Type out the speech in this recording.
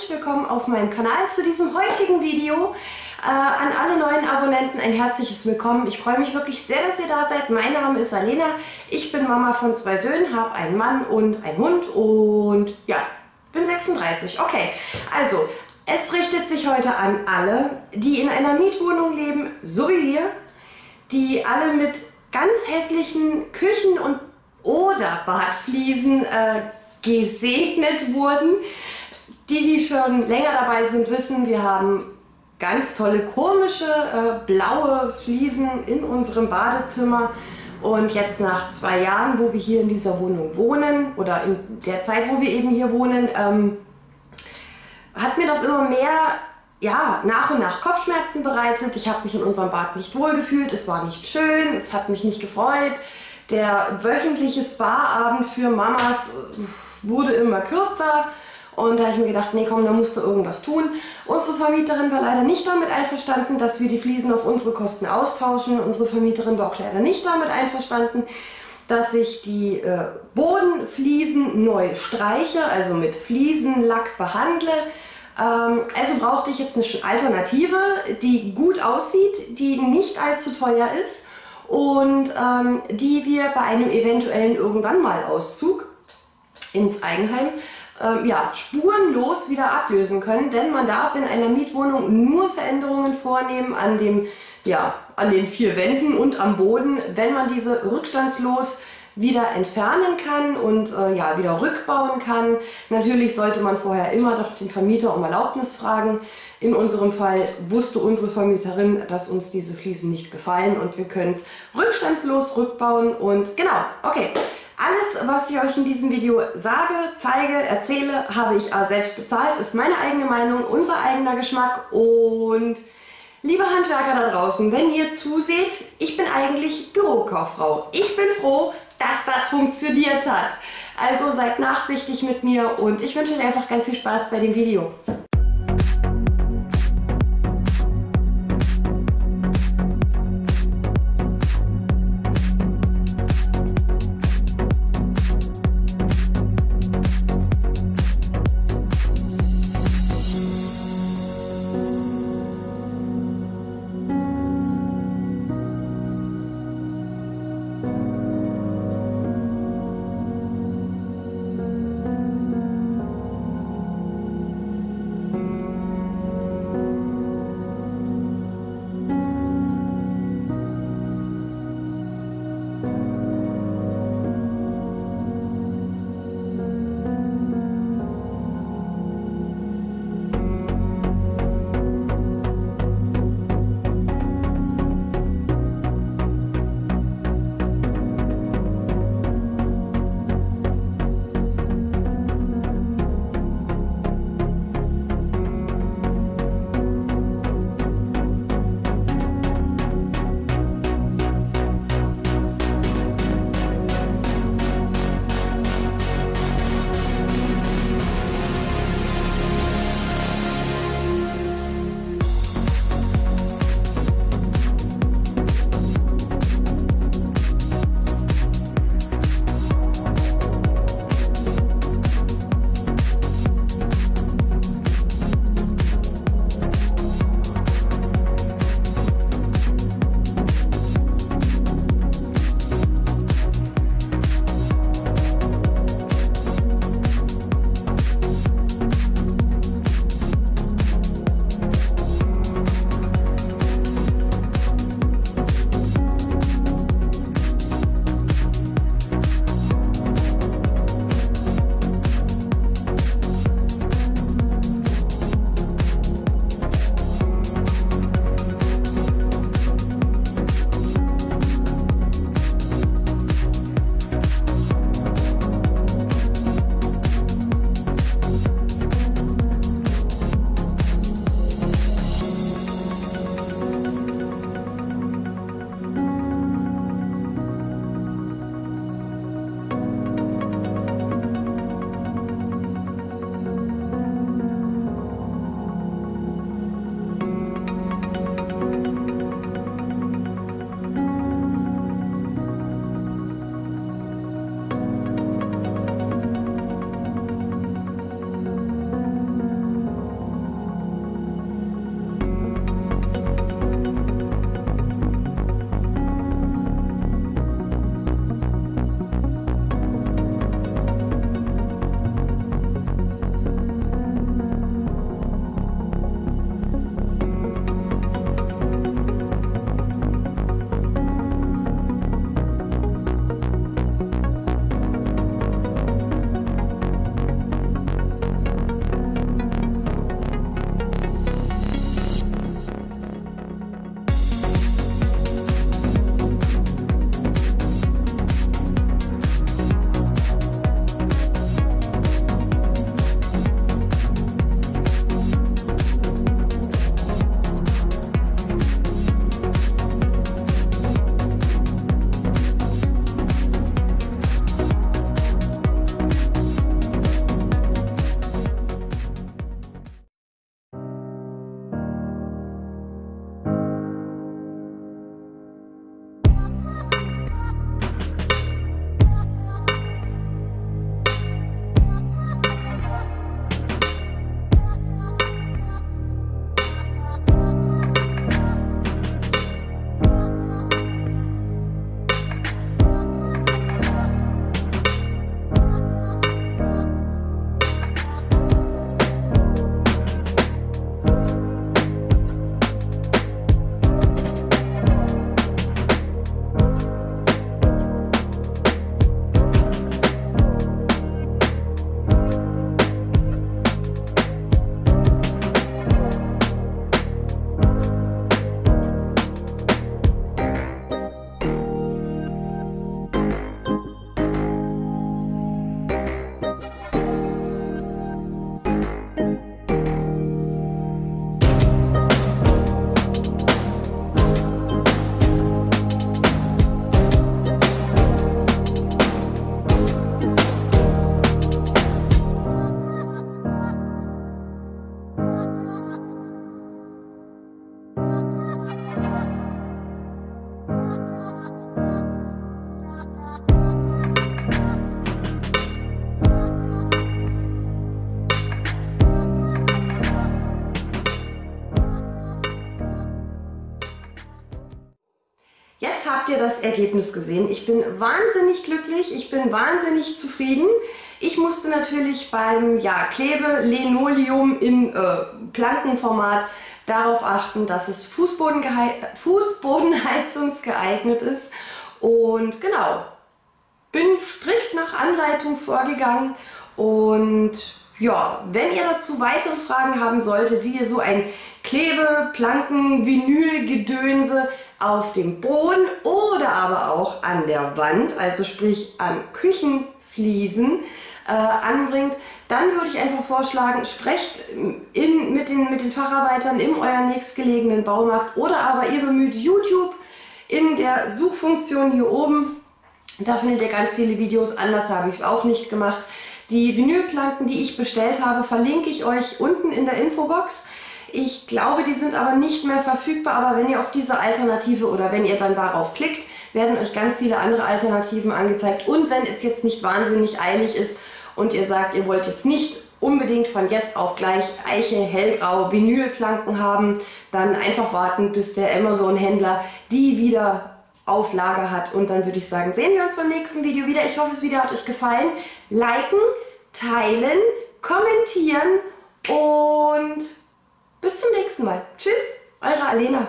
herzlich willkommen auf meinem Kanal zu diesem heutigen Video. Äh, an alle neuen Abonnenten ein herzliches Willkommen. Ich freue mich wirklich sehr, dass ihr da seid. Mein Name ist Alena. Ich bin Mama von zwei Söhnen, habe einen Mann und einen Hund und ja, bin 36. Okay, also es richtet sich heute an alle, die in einer Mietwohnung leben, so wie wir, die alle mit ganz hässlichen Küchen und oder Badfliesen äh, gesegnet wurden. Die, die schon länger dabei sind, wissen, wir haben ganz tolle komische äh, blaue Fliesen in unserem Badezimmer. Und jetzt nach zwei Jahren, wo wir hier in dieser Wohnung wohnen oder in der Zeit, wo wir eben hier wohnen, ähm, hat mir das immer mehr ja, nach und nach Kopfschmerzen bereitet. Ich habe mich in unserem Bad nicht wohlgefühlt, es war nicht schön, es hat mich nicht gefreut. Der wöchentliche Spa-Abend für Mamas wurde immer kürzer. Und da habe ich mir gedacht, nee komm, da musst du irgendwas tun. Unsere Vermieterin war leider nicht damit einverstanden, dass wir die Fliesen auf unsere Kosten austauschen. Unsere Vermieterin war auch leider nicht damit einverstanden, dass ich die äh, Bodenfliesen neu streiche, also mit Fliesenlack behandle. Ähm, also brauchte ich jetzt eine Alternative, die gut aussieht, die nicht allzu teuer ist und ähm, die wir bei einem eventuellen irgendwann mal Auszug ins Eigenheim ähm, ja, spurenlos wieder ablösen können, denn man darf in einer Mietwohnung nur Veränderungen vornehmen an, dem, ja, an den vier Wänden und am Boden, wenn man diese rückstandslos wieder entfernen kann und äh, ja, wieder rückbauen kann. Natürlich sollte man vorher immer doch den Vermieter um Erlaubnis fragen. In unserem Fall wusste unsere Vermieterin, dass uns diese Fliesen nicht gefallen und wir können es rückstandslos rückbauen und genau, okay. Alles, was ich euch in diesem Video sage, zeige, erzähle, habe ich selbst bezahlt, ist meine eigene Meinung, unser eigener Geschmack und liebe Handwerker da draußen, wenn ihr zuseht, ich bin eigentlich Bürokauffrau. Ich bin froh, dass das funktioniert hat. Also seid nachsichtig mit mir und ich wünsche euch einfach ganz viel Spaß bei dem Video. Das Ergebnis gesehen. Ich bin wahnsinnig glücklich, ich bin wahnsinnig zufrieden. Ich musste natürlich beim ja, Klebe Linoleum in äh, Plankenformat darauf achten, dass es Fußbodenheizungsgeeignet ist. Und genau, bin strikt nach Anleitung vorgegangen und ja, wenn ihr dazu weitere Fragen haben solltet, wie ihr so ein Klebe, Planken, Vinyl, Gedönse auf dem Boden oder aber auch an der Wand, also sprich an Küchenfliesen, äh, anbringt, dann würde ich einfach vorschlagen, sprecht in, mit, den, mit den Facharbeitern in eurem nächstgelegenen Baumarkt oder aber ihr bemüht YouTube in der Suchfunktion hier oben. Da findet ihr ganz viele Videos, anders habe ich es auch nicht gemacht. Die Vinylplanken, die ich bestellt habe, verlinke ich euch unten in der Infobox. Ich glaube, die sind aber nicht mehr verfügbar, aber wenn ihr auf diese Alternative oder wenn ihr dann darauf klickt, werden euch ganz viele andere Alternativen angezeigt. Und wenn es jetzt nicht wahnsinnig eilig ist und ihr sagt, ihr wollt jetzt nicht unbedingt von jetzt auf gleich Eiche, Hellgrau, Vinylplanken haben, dann einfach warten, bis der Amazon-Händler die wieder auf Lager hat. Und dann würde ich sagen, sehen wir uns beim nächsten Video wieder. Ich hoffe, das Video hat euch gefallen. Liken, teilen, kommentieren bis zum nächsten Mal. Tschüss, eure Alena.